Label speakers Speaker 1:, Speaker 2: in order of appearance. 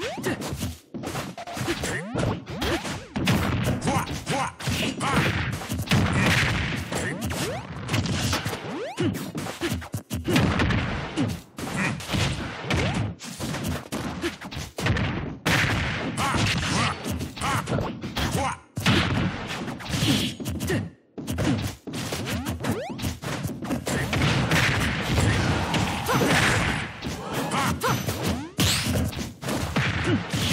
Speaker 1: って Hmm.